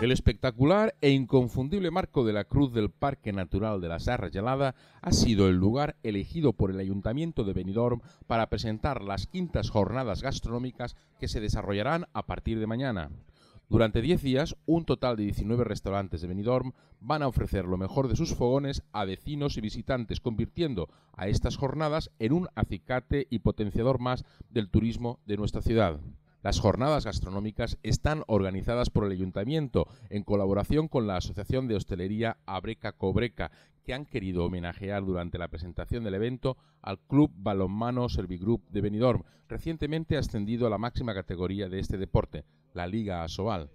El espectacular e inconfundible marco de la Cruz del Parque Natural de la Serra Gelada ha sido el lugar elegido por el Ayuntamiento de Benidorm para presentar las quintas jornadas gastronómicas que se desarrollarán a partir de mañana. Durante 10 días, un total de 19 restaurantes de Benidorm van a ofrecer lo mejor de sus fogones a vecinos y visitantes, convirtiendo a estas jornadas en un acicate y potenciador más del turismo de nuestra ciudad. Las jornadas gastronómicas están organizadas por el Ayuntamiento en colaboración con la Asociación de Hostelería Abreca Cobreca, que han querido homenajear durante la presentación del evento al Club Balonmano Servigroup de Benidorm, recientemente ascendido a la máxima categoría de este deporte, la Liga Asobal.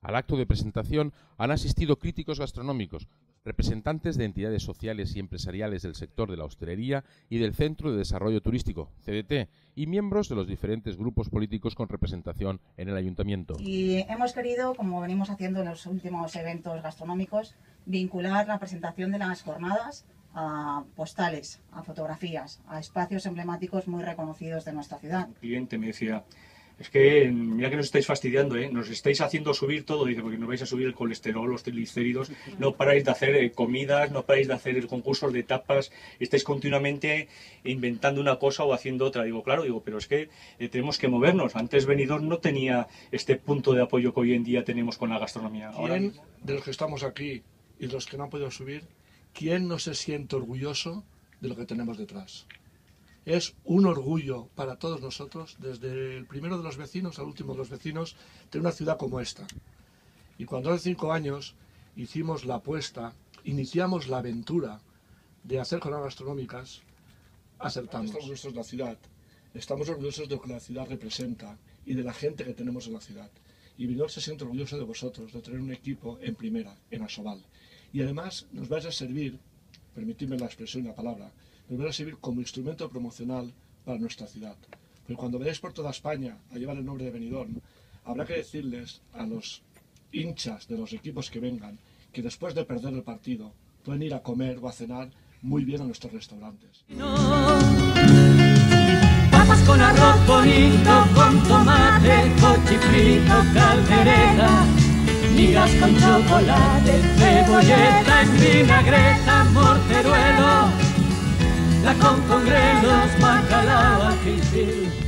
Al acto de presentación han asistido críticos gastronómicos, representantes de entidades sociales y empresariales del sector de la hostelería y del Centro de Desarrollo Turístico, CDT, y miembros de los diferentes grupos políticos con representación en el ayuntamiento. Y hemos querido, como venimos haciendo en los últimos eventos gastronómicos, vincular la presentación de las jornadas a postales, a fotografías, a espacios emblemáticos muy reconocidos de nuestra ciudad. El cliente me decía, es que mira que nos estáis fastidiando, ¿eh? nos estáis haciendo subir todo, dice, porque nos vais a subir el colesterol, los triglicéridos, no paráis de hacer eh, comidas, no paráis de hacer concursos de tapas, estáis continuamente inventando una cosa o haciendo otra. Digo, claro, digo, pero es que eh, tenemos que movernos. Antes Benidorm no tenía este punto de apoyo que hoy en día tenemos con la gastronomía. Ahora, ¿Quién de los que estamos aquí y los que no han podido subir, quién no se siente orgulloso de lo que tenemos detrás? Es un orgullo para todos nosotros, desde el primero de los vecinos al último de los vecinos, tener una ciudad como esta. Y cuando hace cinco años hicimos la apuesta, iniciamos la aventura de hacer jornadas gastronómicas, acertamos. Estamos orgullosos de la ciudad, estamos orgullosos de lo que la ciudad representa y de la gente que tenemos en la ciudad. Y Benidorm se siente orgulloso de vosotros, de tener un equipo en primera, en Asobal. Y además nos vais a servir, permitidme la expresión y la palabra, a servir como instrumento promocional para nuestra ciudad. Porque cuando vayáis por toda España a llevar el nombre de Benidorm, habrá que decirles a los hinchas de los equipos que vengan que después de perder el partido pueden ir a comer o a cenar muy bien a nuestros restaurantes. Papas con arroz bonito, con tomate, cochifrito, caldereta, migas con chocolate, cebolleta en vinagreta, morteruelo, con congrelos, bacalao, a